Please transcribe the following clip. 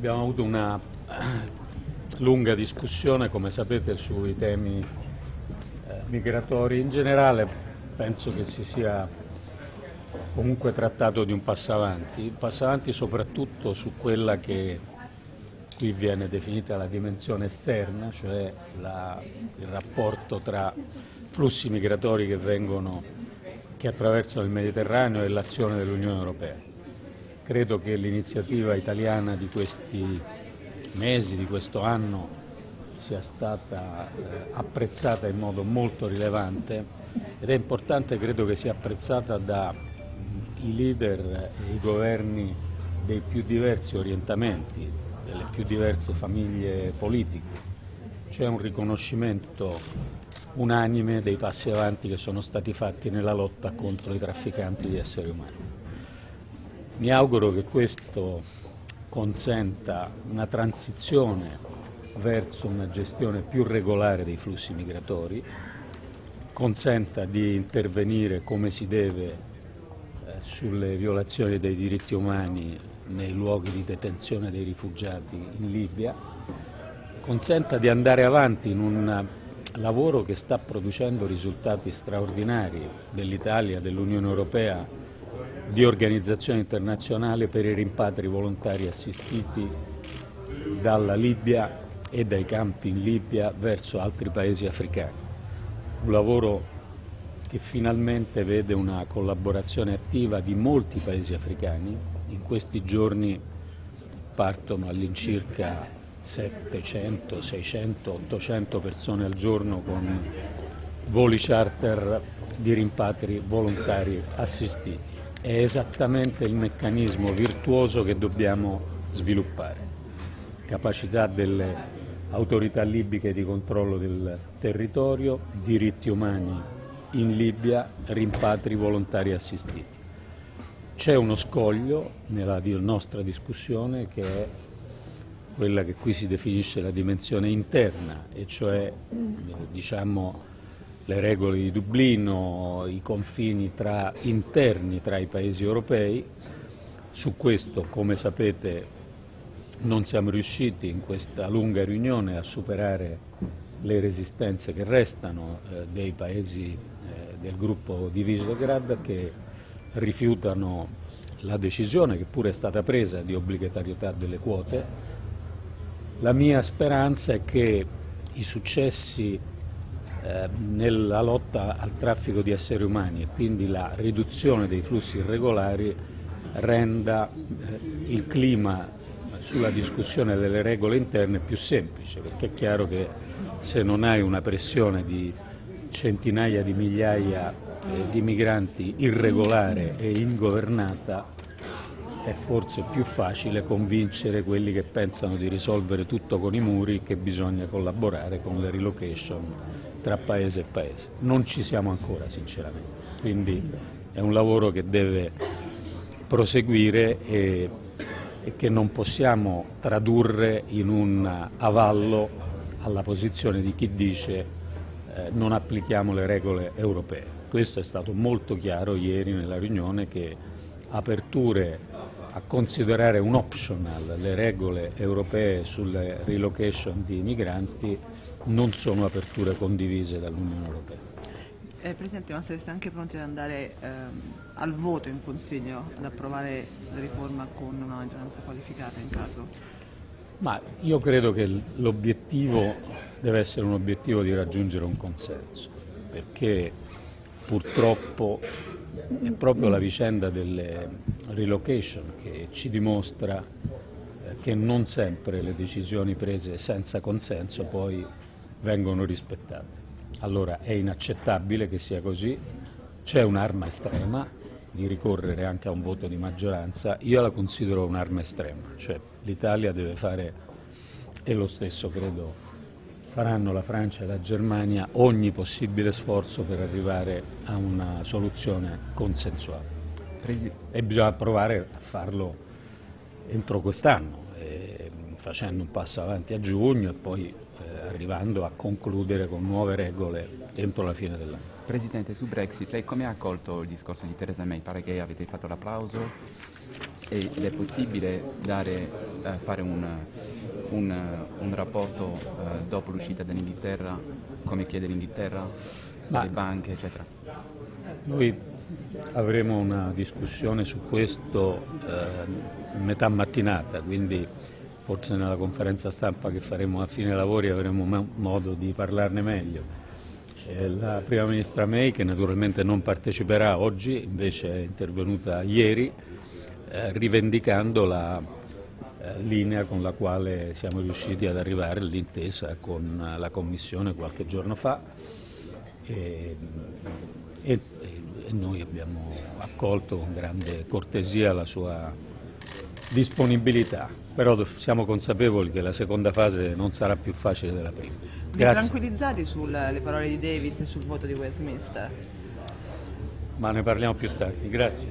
Abbiamo avuto una lunga discussione, come sapete, sui temi eh, migratori in generale. Penso che si sia comunque trattato di un passo avanti, un passo avanti soprattutto su quella che qui viene definita la dimensione esterna, cioè la, il rapporto tra flussi migratori che, vengono, che attraversano il Mediterraneo e l'azione dell'Unione Europea. Credo che l'iniziativa italiana di questi mesi, di questo anno, sia stata eh, apprezzata in modo molto rilevante ed è importante, credo che sia apprezzata dai leader e i governi dei più diversi orientamenti, delle più diverse famiglie politiche. C'è un riconoscimento unanime dei passi avanti che sono stati fatti nella lotta contro i trafficanti di esseri umani. Mi auguro che questo consenta una transizione verso una gestione più regolare dei flussi migratori, consenta di intervenire come si deve eh, sulle violazioni dei diritti umani nei luoghi di detenzione dei rifugiati in Libia, consenta di andare avanti in un lavoro che sta producendo risultati straordinari dell'Italia, dell'Unione Europea di organizzazione internazionale per i rimpatri volontari assistiti dalla Libia e dai campi in Libia verso altri paesi africani. Un lavoro che finalmente vede una collaborazione attiva di molti paesi africani. In questi giorni partono all'incirca 700, 600, 800 persone al giorno con voli charter di rimpatri volontari assistiti è esattamente il meccanismo virtuoso che dobbiamo sviluppare. Capacità delle autorità libiche di controllo del territorio, diritti umani in Libia, rimpatri volontari assistiti. C'è uno scoglio nella nostra discussione che è quella che qui si definisce la dimensione interna, e cioè diciamo, le regole di Dublino, i confini tra, interni tra i paesi europei. Su questo, come sapete, non siamo riusciti in questa lunga riunione a superare le resistenze che restano eh, dei paesi eh, del gruppo di Visegrad che rifiutano la decisione che pure è stata presa di obbligatorietà delle quote. La mia speranza è che i successi nella lotta al traffico di esseri umani e quindi la riduzione dei flussi irregolari renda eh, il clima sulla discussione delle regole interne più semplice, perché è chiaro che se non hai una pressione di centinaia di migliaia eh, di migranti irregolare e ingovernata, è forse più facile convincere quelli che pensano di risolvere tutto con i muri che bisogna collaborare con le relocation tra paese e paese. Non ci siamo ancora sinceramente, quindi è un lavoro che deve proseguire e, e che non possiamo tradurre in un avallo alla posizione di chi dice eh, non applichiamo le regole europee. Questo è stato molto chiaro ieri nella riunione che aperture a considerare un optional le regole europee sulle relocation di migranti non sono aperture condivise dall'Unione Europea. Eh, Presidente, ma sareste anche pronti ad andare ehm, al voto in Consiglio ad approvare la riforma con una maggioranza qualificata in caso? Ma io credo che l'obiettivo deve essere un obiettivo di raggiungere un consenso, perché purtroppo è proprio la vicenda delle relocation che ci dimostra eh, che non sempre le decisioni prese senza consenso poi vengono rispettate. Allora è inaccettabile che sia così, c'è un'arma estrema di ricorrere anche a un voto di maggioranza, io la considero un'arma estrema, cioè l'Italia deve fare, e lo stesso credo faranno la Francia e la Germania, ogni possibile sforzo per arrivare a una soluzione consensuale. E bisogna provare a farlo entro quest'anno, facendo un passo avanti a giugno e poi arrivando a concludere con nuove regole entro la fine dell'anno. Presidente, su Brexit, lei come ha accolto il discorso di Theresa May? Pare che avete fatto l'applauso? ed è possibile dare, eh, fare un, un, un rapporto eh, dopo l'uscita dall'Inghilterra come chiede l'Inghilterra, Ma- le banche eccetera? Noi avremo una discussione su questo eh, metà mattinata, quindi forse nella conferenza stampa che faremo a fine lavori avremo mo- modo di parlarne meglio. Eh, La prima ministra May, che naturalmente non parteciperà oggi, invece è intervenuta ieri eh, rivendicando la eh, linea con la quale siamo riusciti ad arrivare all'intesa con la Commissione qualche giorno fa e, e- e noi abbiamo accolto con grande cortesia la sua disponibilità, però siamo consapevoli che la seconda fase non sarà più facile della prima. Vi Grazie, tranquillizzati sulle parole di Davis e sul voto di Westminster? ma ne parliamo più tardi. Grazie.